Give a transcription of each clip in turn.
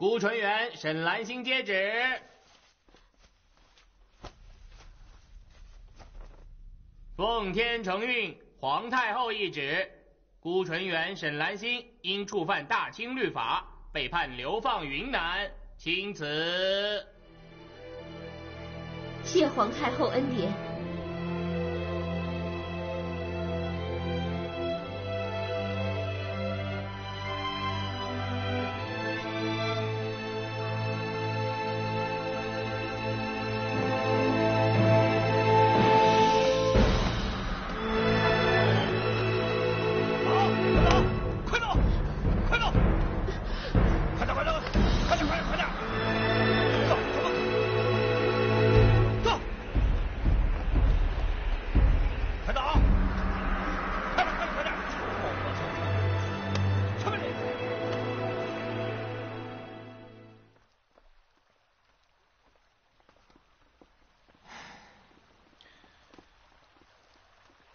顾纯元、沈兰心接旨。奉天承运，皇太后懿旨：顾纯元、沈兰心因触犯大清律法，被判流放云南，钦此。谢皇太后恩典。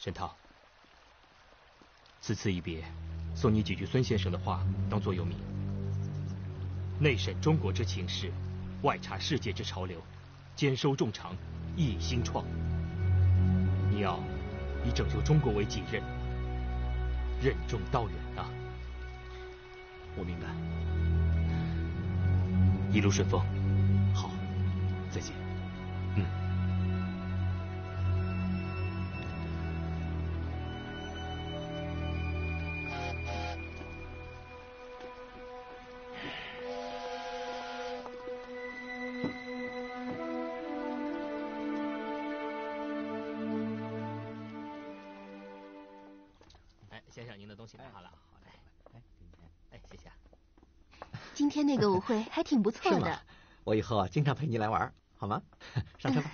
沈涛，此次一别，送你几句孙先生的话当座右铭：内审中国之情势，外察世界之潮流，兼收众长，一心创。你要以拯救中国为己任，任重道远啊！我明白，一路顺风。好，再见。还挺不错的，我以后啊经常陪你来玩，好吗？上车吧。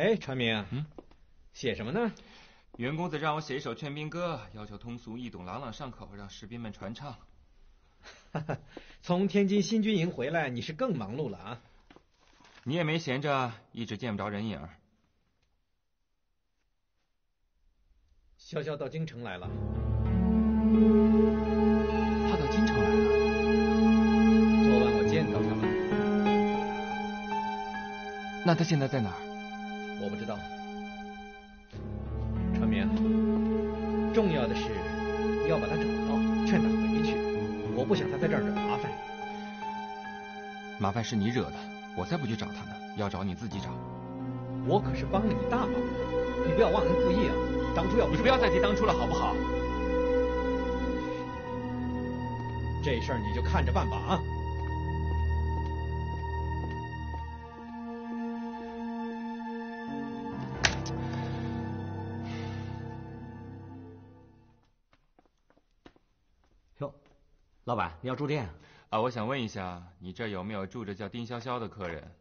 哎，传明，嗯，写什么呢？袁公子让我写一首劝兵歌，要求通俗易懂、朗朗上口，让士兵们传唱。哈哈，从天津新军营回来，你是更忙碌了啊！你也没闲着，一直见不着人影。潇潇到京城来了。他到京城来了。昨晚我见到他了。那他现在在哪儿？我不知道，传明，重要的是要把他找到，劝他回去。我不想他在这儿惹麻烦。麻烦是你惹的，我才不去找他呢。要找你自己找。我可是帮了你大忙，你不要忘恩负义啊！当初要不你不要再提当初了，好不好？这事儿你就看着办吧啊！你要住店啊？我想问一下，你这有没有住着叫丁潇潇的客人？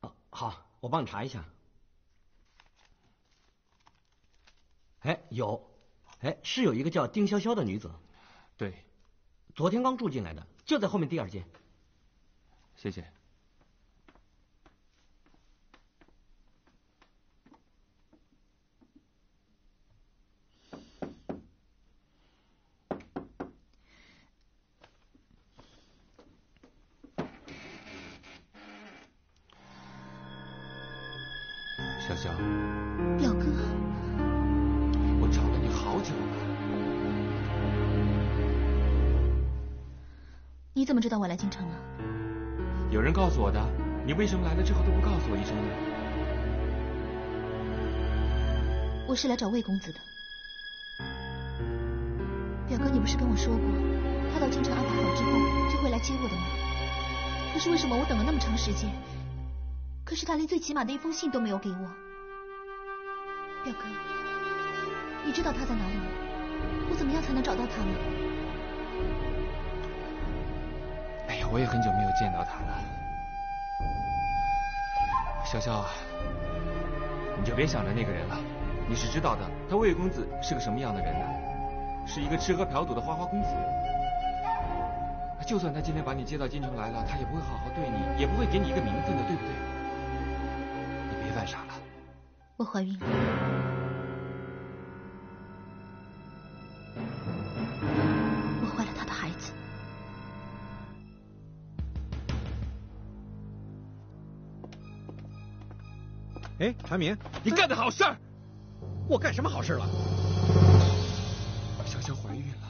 哦，好，我帮你查一下。哎，有，哎，是有一个叫丁潇潇的女子。对，昨天刚住进来的，就在后面第二间。谢谢。道我来京城了？有人告诉我的。你为什么来了之后都不告诉我一声呢？我是来找魏公子的。表哥，你不是跟我说过，他到京城安排好之后就会来接我的吗？可是为什么我等了那么长时间？可是他连最起码的一封信都没有给我，表哥，你知道他在哪里吗？我怎么样才能找到他呢？我也很久没有见到他了。潇潇啊，你就别想着那个人了，你是知道的，他魏公子是个什么样的人呢？是一个吃喝嫖赌的花花公子。就算他今天把你接到京城来了，他也不会好好对你，也不会给你一个名分的，对不对？你别犯傻了。我怀孕了。哎，韩明，你干的好事儿！我干什么好事了？小乔怀孕了，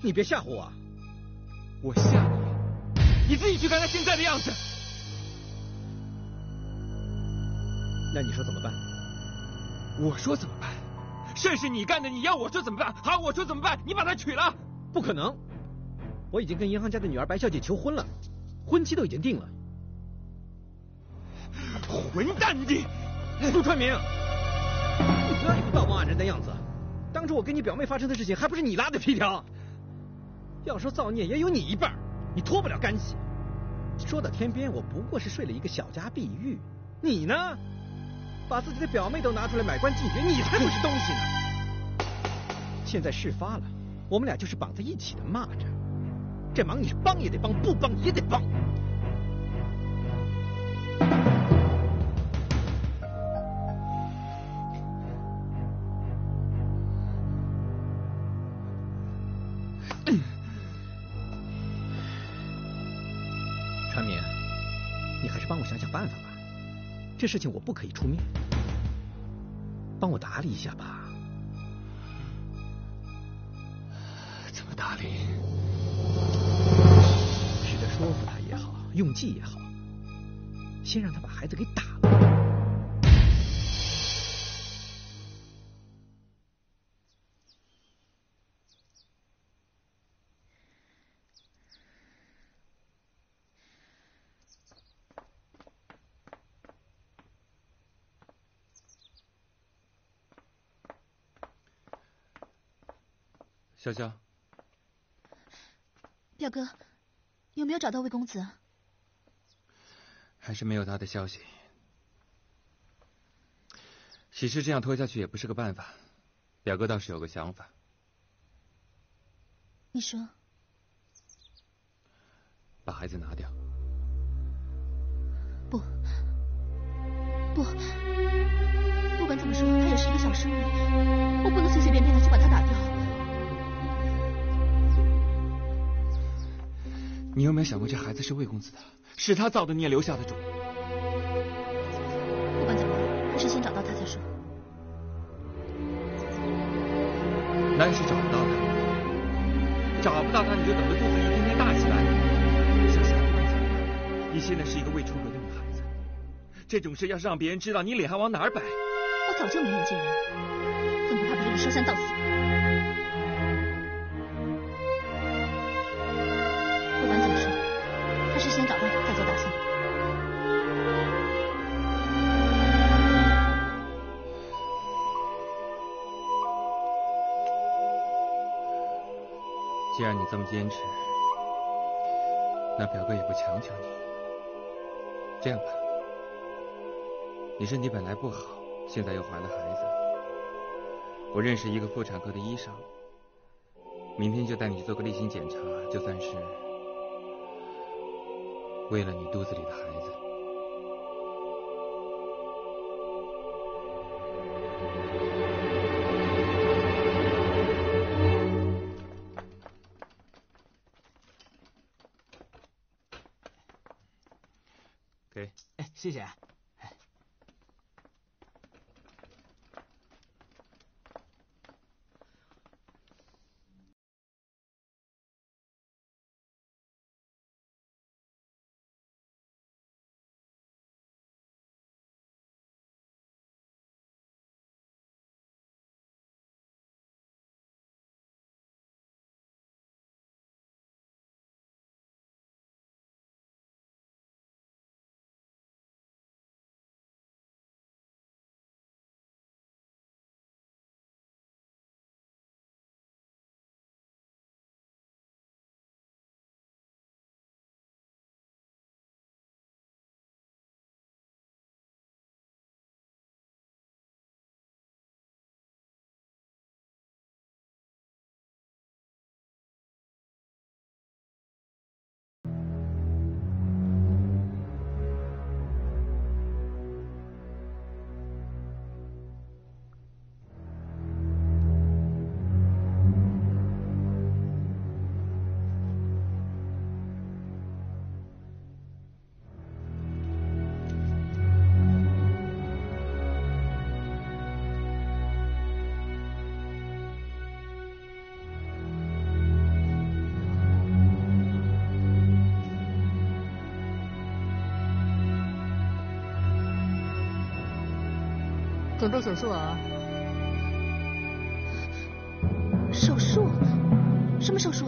你别吓唬我。我吓你？你自己去看她现在的样子。那你说怎么办？我说怎么办？事是你干的，你要我说怎么办？好，我说怎么办？你把她娶了？不可能！我已经跟银行家的女儿白小姐求婚了，婚期都已经定了。混蛋你！陆川明，你不要一副道貌岸然的样子。当初我跟你表妹发生的事情，还不是你拉的皮条？要说造孽，也有你一半，你脱不了干系。说到天边，我不过是睡了一个小家碧玉，你呢？把自己的表妹都拿出来买官进爵，你才不是东西呢！现在事发了，我们俩就是绑在一起的蚂蚱，这忙你是帮也得帮，不帮也得帮。这事情我不可以出面，帮我打理一下吧。怎么打理？试着说服他也好，用计也好，先让他把孩子给打了。潇潇，表哥，有没有找到魏公子？还是没有他的消息。喜事这样拖下去也不是个办法，表哥倒是有个想法。你说？把孩子拿掉。不，不你有没有想过，这孩子是魏公子的，是他造的，你也留下的种。不管怎么样，还是先找到他再说。那要是找不到他，找不到他，你就等着肚子一天天大起来。小夏，不管怎么样，你现在是一个未出阁的女孩子，这种事要是让别人知道，你脸还往哪儿摆？我早就明眼见人，更不怕别人说三道四。坚持，那表哥也不强求你。这样吧，你身体本来不好，现在又怀了孩子，我认识一个妇产科的医生，明天就带你去做个例行检查，就算是为了你肚子里的孩子。谢谢。准备手术啊？手术？什么手术？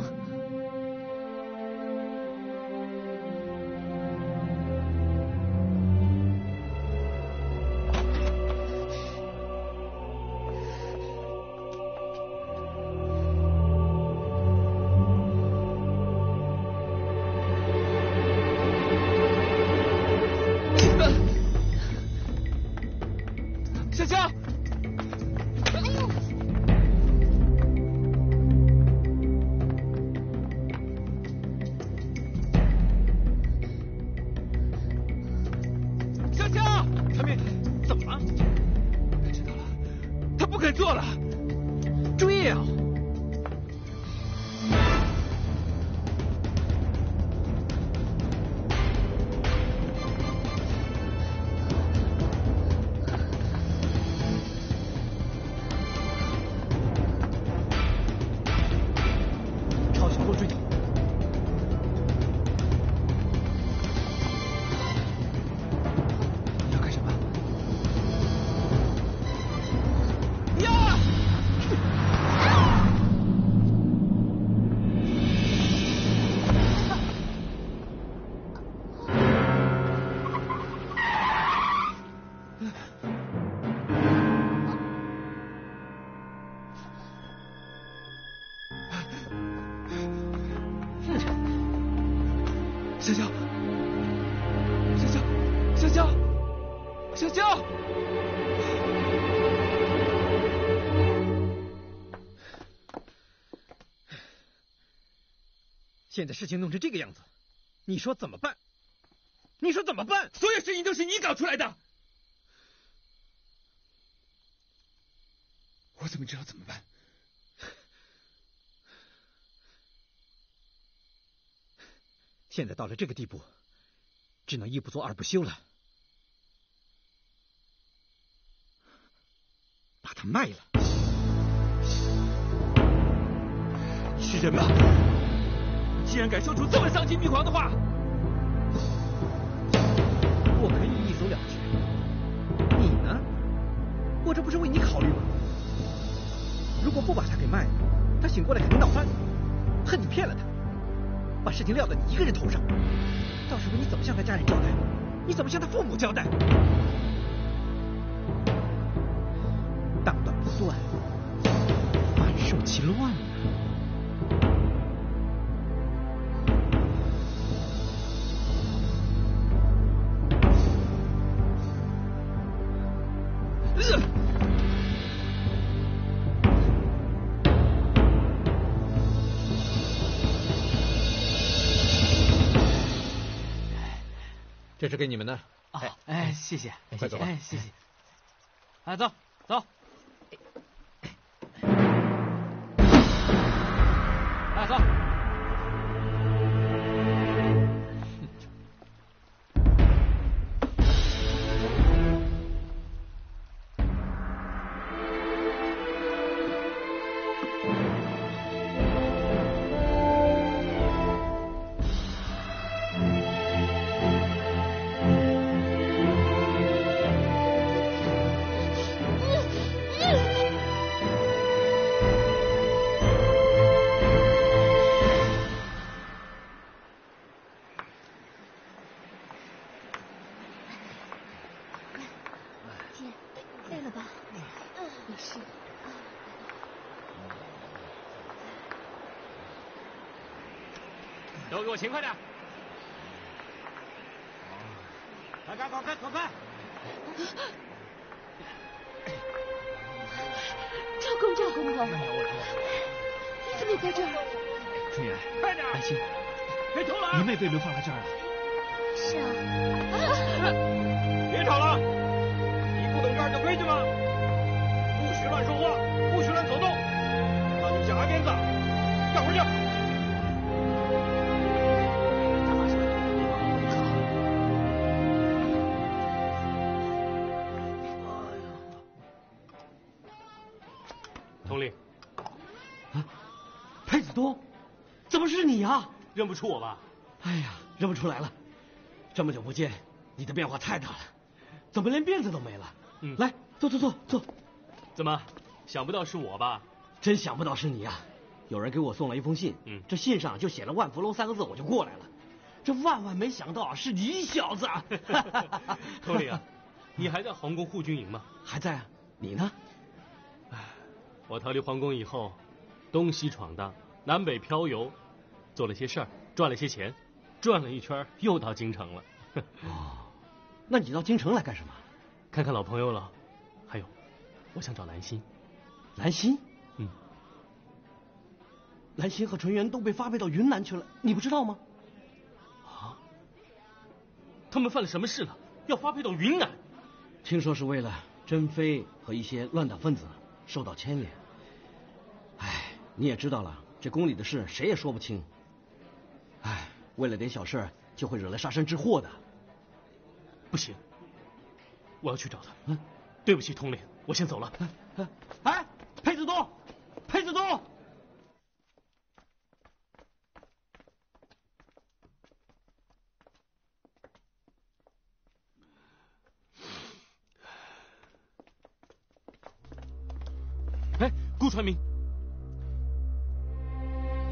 现在事情弄成这个样子，你说怎么办？你说怎么办？所有事情都是你搞出来的，我怎么知道怎么办？现在到了这个地步，只能一不做二不休了，把它卖了。是人吗？竟然敢说出这么丧心病狂的话！我可以一走了之，你呢？我这不是为你考虑吗？如果不把他给卖了，他醒过来肯定闹翻，恨你骗了他，把事情撂到你一个人头上，到时候你怎么向他家人交代？你怎么向他父母交代？当断不断，反受其乱给你们的。哎哎，谢谢，快走吧哎，谢谢。哎，走走。哎，走。都给我勤快点！快快快快快快！赵公，赵公公，你怎么也在这儿？春元，快点！安心，别偷懒！你妹被流放在这儿了。是啊。别吵了！你不懂这儿的规矩吗？不许乱说话，不许乱走动。让你们小孩鞭子，干活去。你啊？认不出我吧？哎呀，认不出来了。这么久不见，你的变化太大了，怎么连辫子都没了？嗯来，坐坐坐坐。怎么，想不到是我吧？真想不到是你啊！有人给我送了一封信，嗯这信上就写了“万福楼”三个字，我就过来了。这万万没想到是你小子啊！头领啊，你还在皇宫护军营吗？还在啊？你呢？我逃离皇宫以后，东西闯荡，南北漂游，做了些事儿，赚了些钱，转了一圈又到京城了。哦，那你到京城来干什么？看看老朋友了，还有，我想找兰心。兰心？嗯，兰心和纯元都被发配到云南去了，你不知道吗？啊？他们犯了什么事了？要发配到云南？听说是为了珍妃和一些乱党分子受到牵连。哎，你也知道了，这宫里的事谁也说不清。唉，为了点小事就会惹来杀身之祸的。不行，我要去找他。嗯，对不起，统领，我先走了。哎，裴子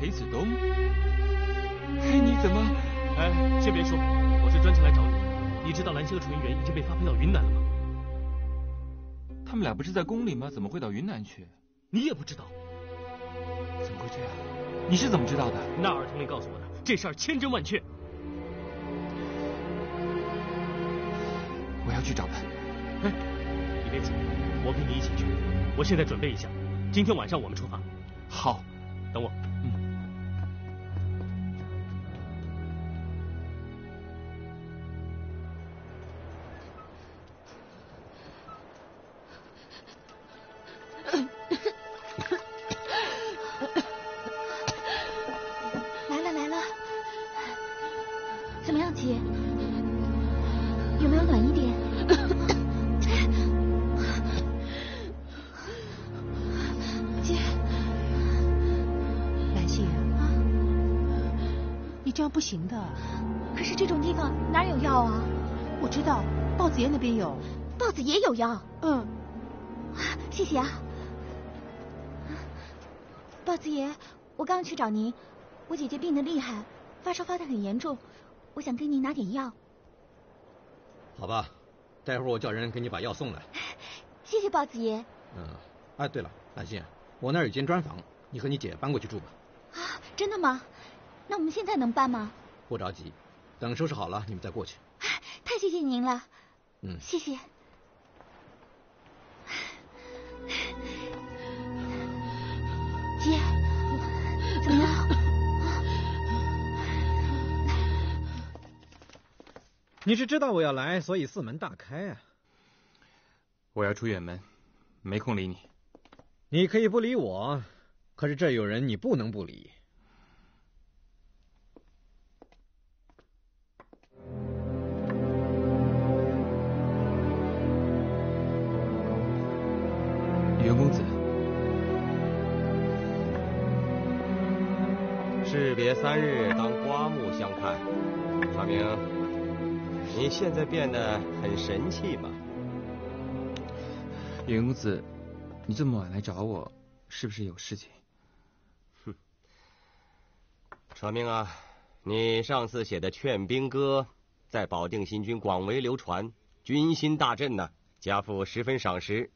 裴子东，嘿，你怎么？哎，先别说，我是专程来找你。你知道兰心和楚云元已经被发配到云南了吗？他们俩不是在宫里吗？怎么会到云南去？你也不知道？怎么会这样？你是怎么知道的？纳尔统领告诉我的，这事儿千真万确。我要去找他。哎，你别急，我陪你一起去。我现在准备一下，今天晚上我们出发。好，等我。您，我姐姐病得厉害，发烧发得很严重，我想跟您拿点药。好吧，待会儿我叫人给你把药送来。谢谢豹子爷。嗯，哎，对了，兰心，我那儿有间砖房，你和你姐搬过去住吧。啊，真的吗？那我们现在能搬吗？不着急，等收拾好了你们再过去。太谢谢您了。嗯，谢谢。你是知道我要来，所以四门大开啊。我要出远门，没空理你。你可以不理我，可是这有人你不能不理。袁公子，士别三日，当刮目相看。长明，你现在变得很神气嘛？云公子，你这么晚来找我，是不是有事情？哼，传明啊，你上次写的劝兵歌在保定新军广为流传，军心大振呢，家父十分赏识。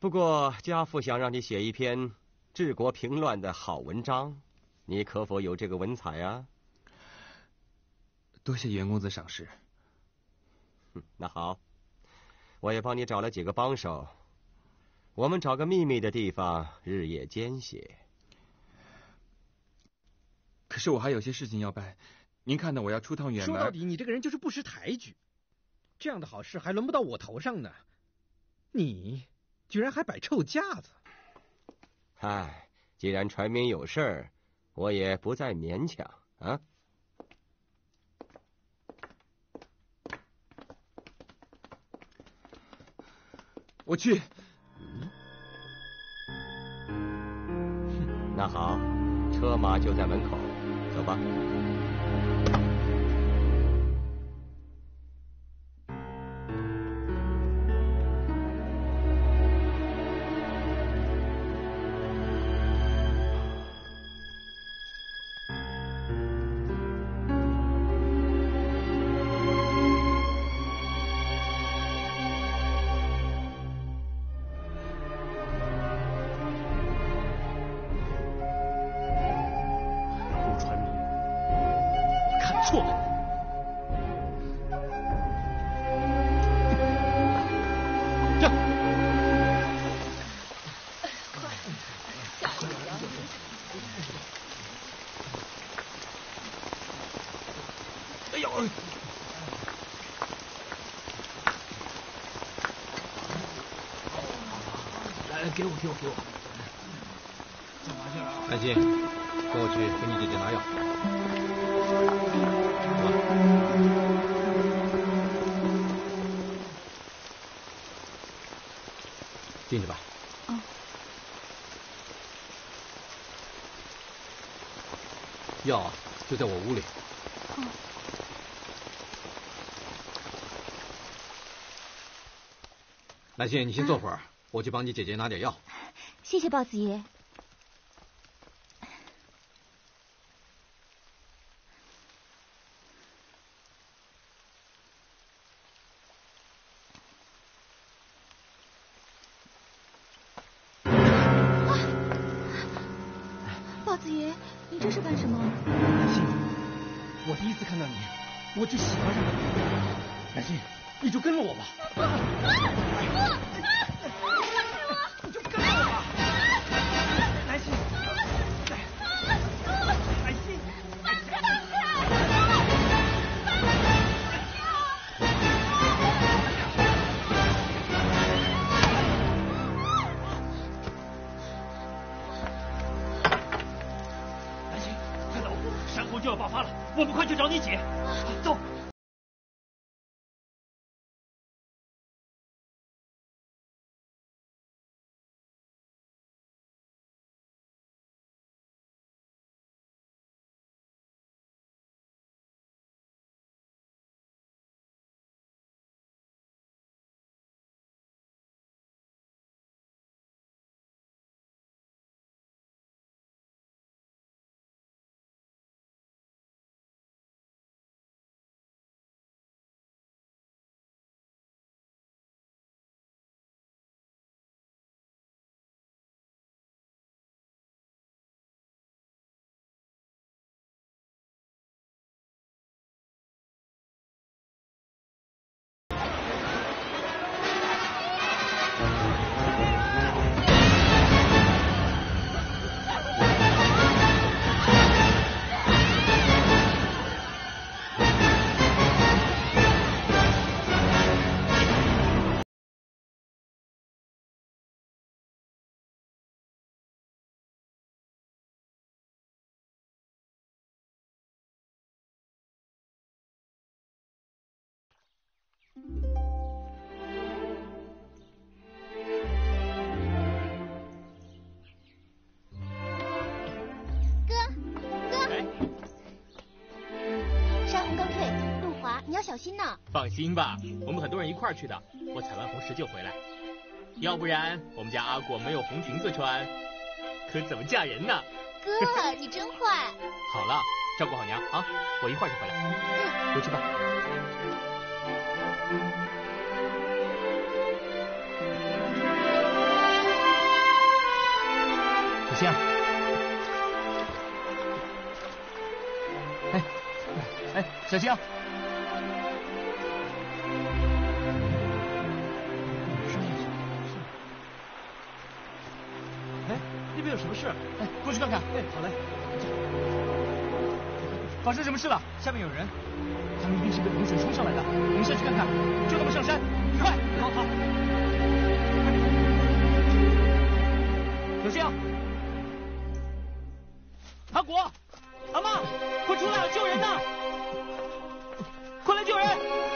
不过家父想让你写一篇治国平乱的好文章，你可否有这个文采啊？多谢袁公子赏识。哼，那好，我也帮你找了几个帮手，我们找个秘密的地方，日夜兼写。可是我还有些事情要办，您看呢？我要出趟远门。说到底，你这个人就是不识抬举，这样的好事还轮不到我头上呢，你居然还摆臭架子！唉，既然传明有事儿，我也不再勉强啊。我去。那好，车马就在门口，走吧。错了。这。哎呦！来，给我，给我，给我。安心，跟我去给你姐姐拿药。进去吧。哦。药啊，就在我屋里。哦。兰心，你先坐会儿，我去帮你姐姐拿点药。谢谢豹子爷。你就跟了我吧。放心吧，我们很多人一块儿去的，我采完红石就回来。要不然我们家阿果没有红裙子穿，可怎么嫁人呢？哥，你真坏。好了，照顾好娘啊，我一会儿就回来。嗯回去吧。小心啊，哎，哎，小香，哎，事？哎，过去看看。哎，好嘞。发生什么事了？下面有人，他们一定是被洪水冲上来的。我们下去看看，救他们上山，快！好好。小心啊，阿果，阿妈，快出来救人呐！快来救人！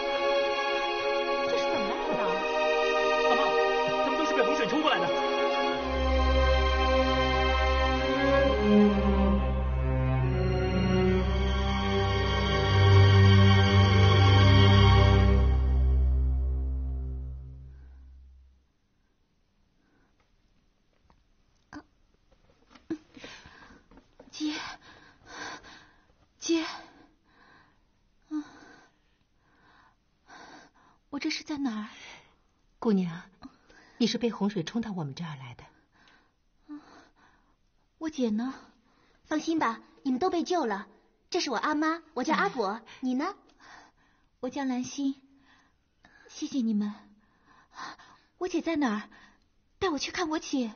姑娘，你是被洪水冲到我们这儿来的。我姐呢？放心吧，你们都被救了。这是我阿妈，我叫阿果。你呢？我叫兰心。谢谢你们。我姐在哪儿？带我去看我姐。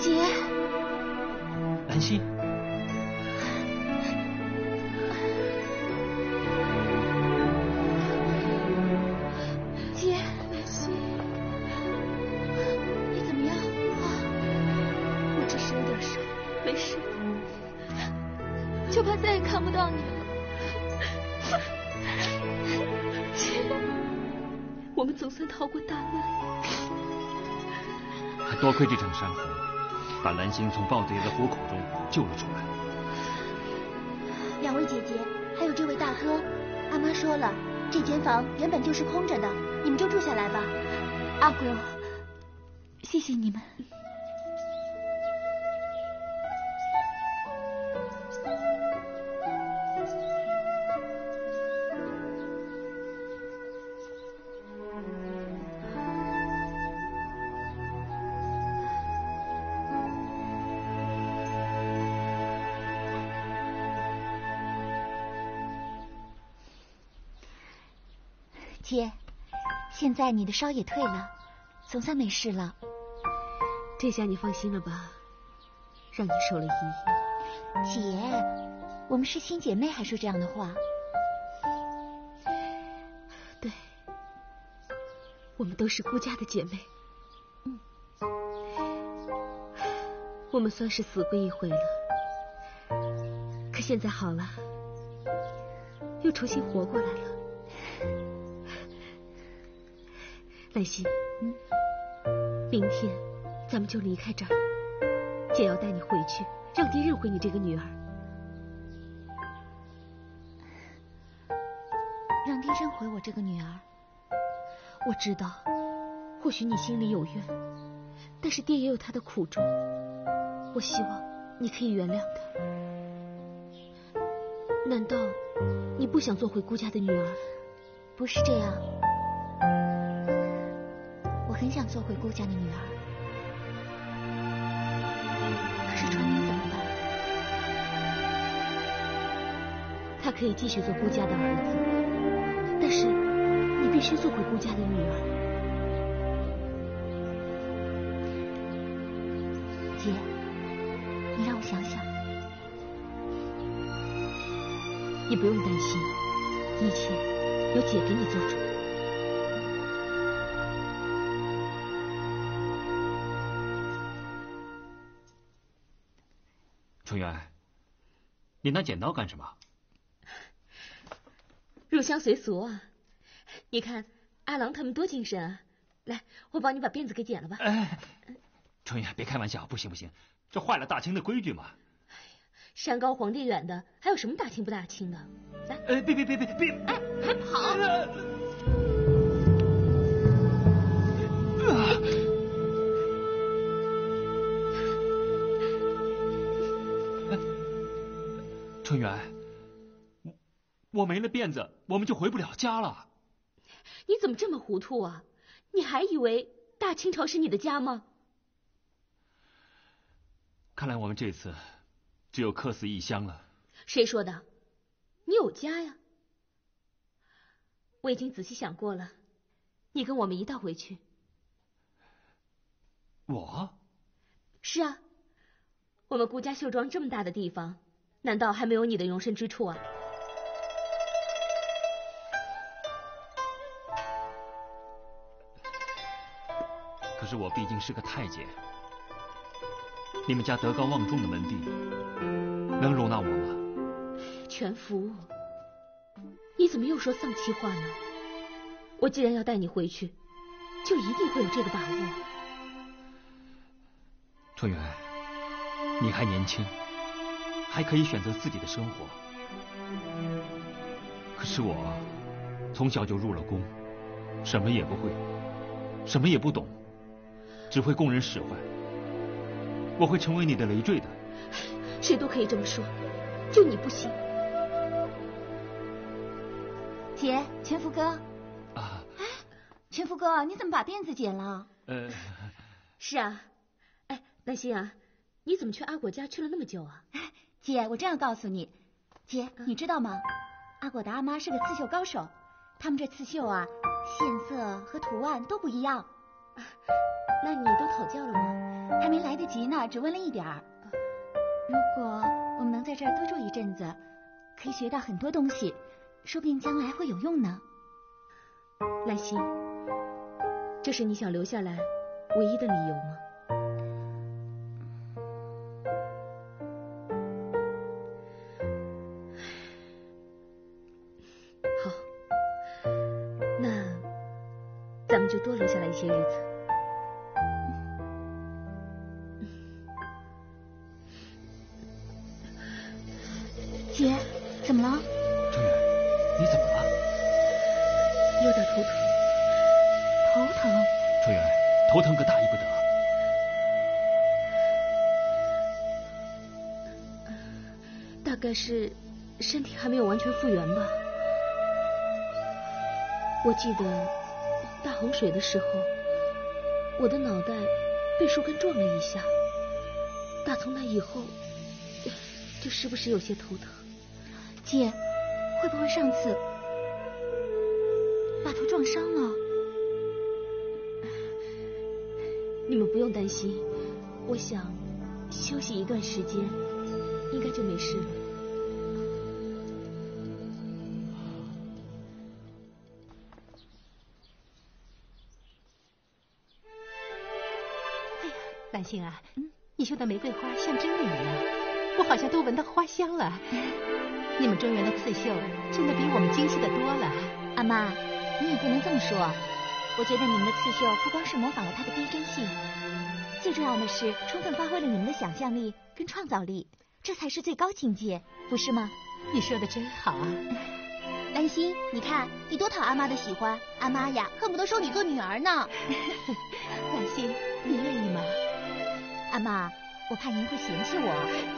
姐，兰心，再也看不到你了。姐，我们总算逃过大难。还多亏这场山洪，把蓝星从豹子爷的虎口中救了出来。两位姐姐，还有这位大哥，阿妈说了，这间房原本就是空着的，你们就住下来吧。阿果，谢谢你们。在你的烧也退了，总算没事了。这下你放心了吧？让你受了一夜。姐，我们是亲姐妹，还说这样的话？对，我们都是孤家的姐妹。嗯，我们算是死过一回了，可现在好了，又重新活过来了。兰心，嗯，明天咱们就离开这儿，姐要带你回去，让爹认回你这个女儿。让爹认回我这个女儿。我知道，或许你心里有怨，但是爹也有他的苦衷。我希望你可以原谅他。难道你不想做回顾家的女儿？不是这样。很想做回顾家的女儿，可是传明怎么办？他可以继续做顾家的儿子，但是你必须做回顾家的女儿。你拿剪刀干什么？入乡随俗啊！你看阿郎他们多精神啊！来，我帮你把辫子给剪了吧。哎，春燕，别开玩笑，不行不行，这坏了大清的规矩嘛。哎呀，山高皇帝远的，还有什么大清不大清的？来，哎，别别别别别！哎，还跑！春元，我我没了辫子，我们就回不了家了。你怎么这么糊涂啊？你还以为大清朝是你的家吗？看来我们这次只有客死异乡了。谁说的？你有家呀！我已经仔细想过了，你跟我们一道回去。我？是啊，我们顾家绣庄这么大的地方。难道还没有你的容身之处啊？可是我毕竟是个太监，你们家德高望重的门第，能容纳我吗？全福，你怎么又说丧气话呢？我既然要带你回去，就一定会有这个把握。春元，你还年轻。还可以选择自己的生活，可是我从小就入了宫，什么也不会，什么也不懂，只会供人使唤。我会成为你的累赘的。谁都可以这么说，就你不行。姐，全福哥。啊。哎，全福哥，你怎么把辫子剪了？呃。是啊。哎，兰心啊。你怎么去阿果家去了那么久啊？姐，我这样告诉你，姐，你知道吗？阿果的阿妈是个刺绣高手，他们这刺绣啊，线色和图案都不一样。那你都讨教了吗？还没来得及呢，只问了一点儿。如果我们能在这儿多住一阵子，可以学到很多东西，说不定将来会有用呢。兰心，这是你想留下来唯一的理由吗？些日子。姐，怎么了？春远，你怎么了？有点头疼。头疼？春远，头疼可大意不得。大概是身体还没有完全复原吧。我记得大洪水的时候，我的脑袋被树根撞了一下，打从那以后，就时不时有些头疼。姐，会不会上次把头撞伤了？你们不用担心，我想休息一段时间，应该就没事了。兰心啊，你绣的玫瑰花像真的一样，我好像都闻到花香了。你们中原的刺绣真的比我们精细的多了。阿妈，你也不能这么说。我觉得你们的刺绣不光是模仿了它的逼真性，最重要的是充分发挥了你们的想象力跟创造力，这才是最高境界，不是吗？你说的真好啊，兰心，你看你多讨阿妈的喜欢，阿妈呀恨不得收你做女儿呢。兰心，你愿意吗？阿妈，我怕您会嫌弃我。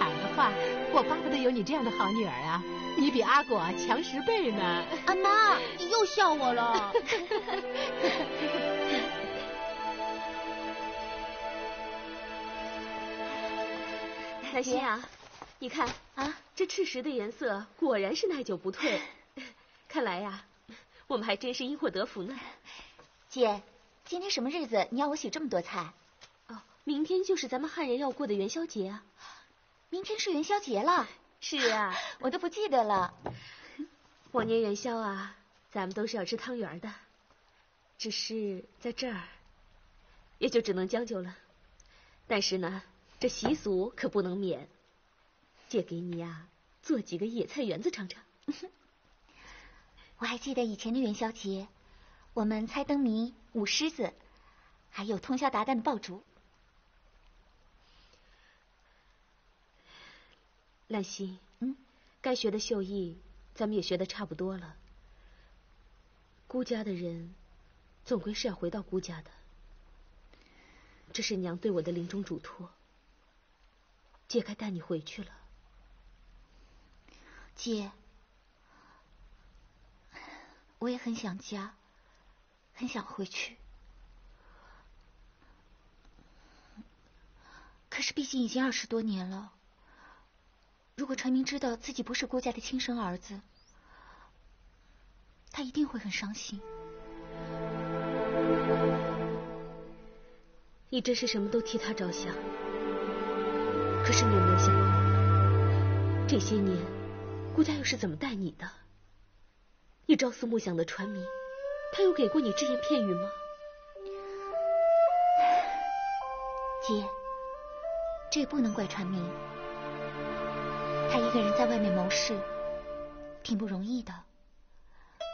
俺的话，我巴不得有你这样的好女儿啊！你比阿果强十倍呢。阿妈，你又笑我了。兰心啊，你看啊，这赤石的颜色果然是耐久不退。看来呀，我们还真是因祸得福呢。姐，今天什么日子？你要我洗这么多菜？哦，明天就是咱们汉人要过的元宵节啊！明天是元宵节了？是啊，我都不记得了。往年元宵啊，咱们都是要吃汤圆的，只是在这儿，也就只能将就了。但是呢，这习俗可不能免。姐给你呀，做几个野菜圆子尝尝。我还记得以前的元宵节，我们猜灯谜、舞狮子，还有通宵达旦的爆竹。兰心，嗯，该学的绣艺，咱们也学的差不多了。孤家的人，总归是要回到孤家的。这是娘对我的临终嘱托。姐该带你回去了。姐，我也很想家，很想回去。可是毕竟已经二十多年了。如果传明知道自己不是郭家的亲生儿子，他一定会很伤心。你真是什么都替他着想。可是你有没有想过，这些年顾家又是怎么待你的？你朝思暮想的传明，他有给过你只言片语吗？姐，这也不能怪传明。他一个人在外面谋事，挺不容易的。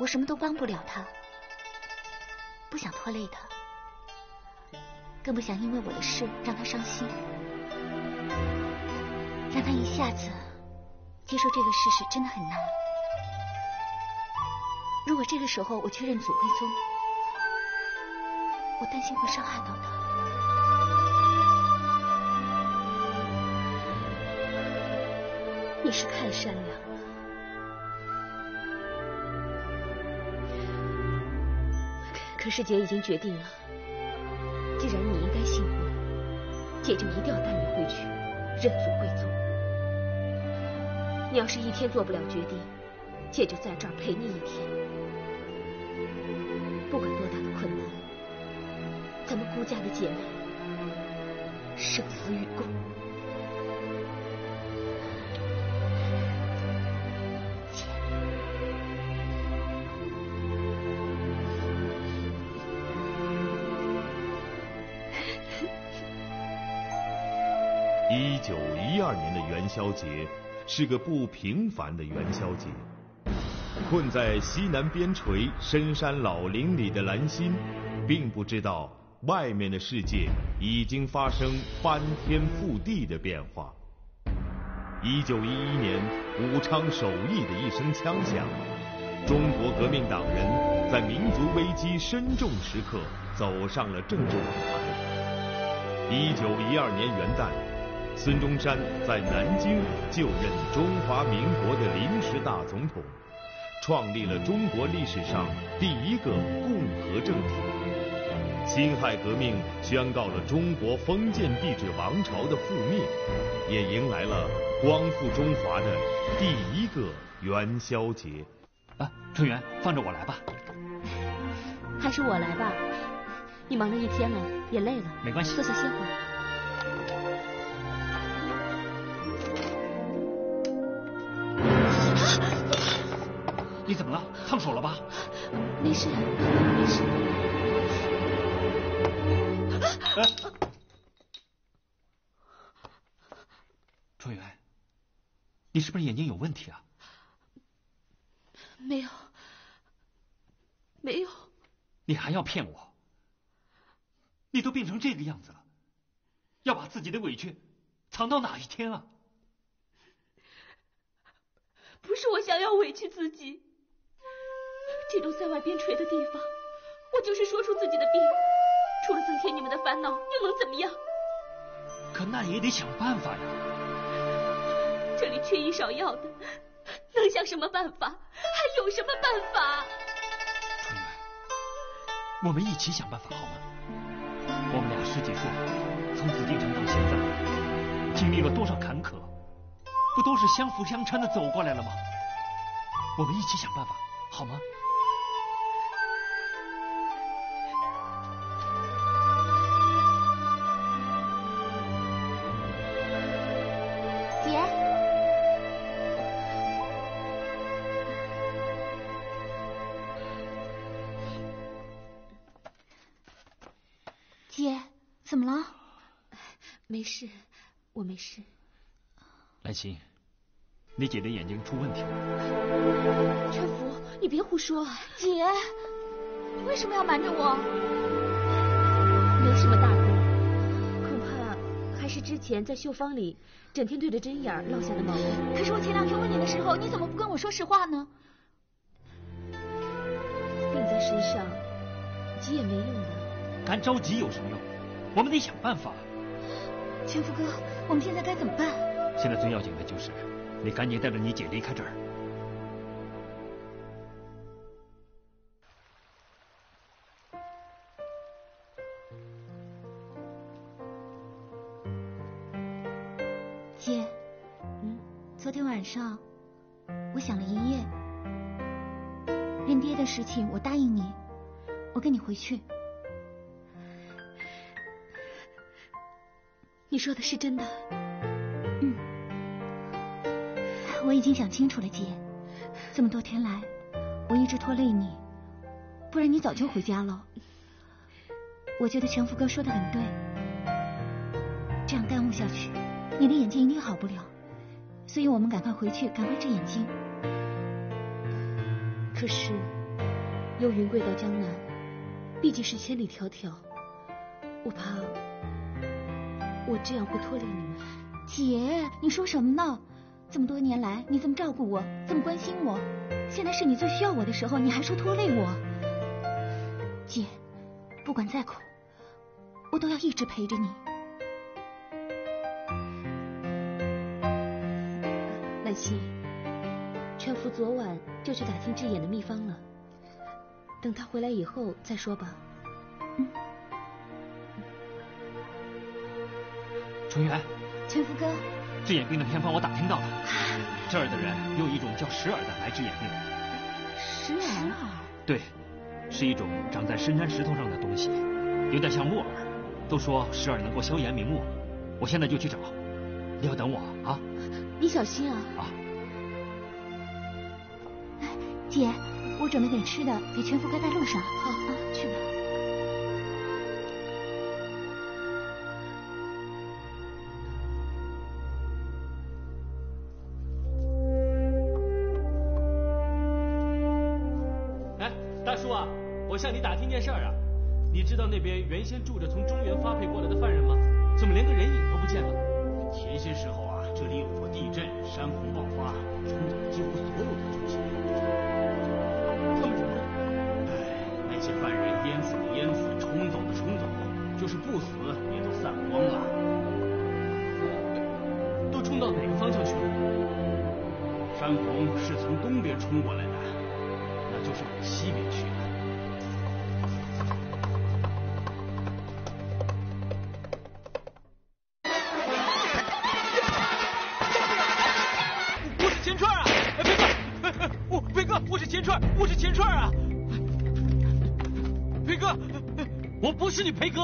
我什么都帮不了他，不想拖累他，更不想因为我的事让他伤心，让他一下子接受这个事实真的很难。如果这个时候我去认祖归宗，我担心会伤害到他。你是太善良了。可是姐已经决定了，既然你应该幸福，姐就一定要带你回去。认祖归宗。你要是一天做不了决定，姐就在这儿陪你一天。不管多大的困难，咱们孤家的姐妹生死与共。宵节是个不平凡的元宵节。困在西南边陲深山老林里的兰心，并不知道外面的世界已经发生翻天覆地的变化。一九一一年，武昌首义的一声枪响，中国革命党人在民族危机深重时刻走上了政治舞台。一九一二年元旦。孙中山在南京就任中华民国的临时大总统，创立了中国历史上第一个共和政体。辛亥革命宣告了中国封建帝制王朝的覆灭，也迎来了光复中华的第一个元宵节。啊，春元，放着我来吧。还是我来吧。你忙了一天了，也累了，没关系，坐下歇会儿。烫手了吧？没事，没事。春元，你是不是眼睛有问题啊？没有，没有。你还要骗我？你都变成这个样子了，要把自己的委屈藏到哪一天啊？不是我想要委屈自己。这种在外边陲的地方，我就是说出自己的病，除了增添你们的烦恼，又能怎么样？可那也得想办法呀。这里缺医少药的，能想什么办法？还有什么办法？春梅，我们一起想办法好吗？我们俩十几岁，从紫禁城到现在，经历了多少坎坷，不都是相辅相搀的走过来了吗？我们一起想办法好吗？事，我没事。兰心，你姐的眼睛出问题了。全福，你别胡说。姐，你为什么要瞒着我？没什么大不了，恐怕还是之前在绣坊里整天对着针眼落下的毛病。可是我前两天问你的时候，你怎么不跟我说实话呢？病在身上，急也没用的。干着急有什么用？我们得想办法。全福哥，我们现在该怎么办？现在最要紧的就是，你赶紧带着你姐离开这儿。姐，嗯，昨天晚上我想了一夜，认爹的事情我答应你，我跟你回去。你说的是真的？嗯，我已经想清楚了，姐。这么多天来，我一直拖累你，不然你早就回家了。我觉得全福哥说的很对，这样耽误下去，你的眼睛一定好不了。所以我们赶快回去，赶快治眼睛。可是，幽云贵到江南，毕竟是千里迢迢，我怕。我这样会拖累你们，姐，你说什么呢？这么多年来，你这么照顾我，这么关心我，现在是你最需要我的时候，你还说拖累我？姐，不管再苦，我都要一直陪着你。兰心，全福昨晚就去打听治眼的秘方了，等他回来以后再说吧。嗯。春元，全全福哥，治眼病的偏方我打听到了，这儿的人有一种叫石耳的来治眼病。石耳？对，是一种长在深山石头上的东西，有点像木耳。都说石耳能够消炎明目，我现在就去找。你要等我啊？你小心啊！啊。姐，我准备点吃的给全福哥带路上。好，去吧。知道那边原先住着从中原发配过来的犯人吗？怎么连个人影都不见了？前些时候啊，这里有过地震，山洪爆是你裴哥，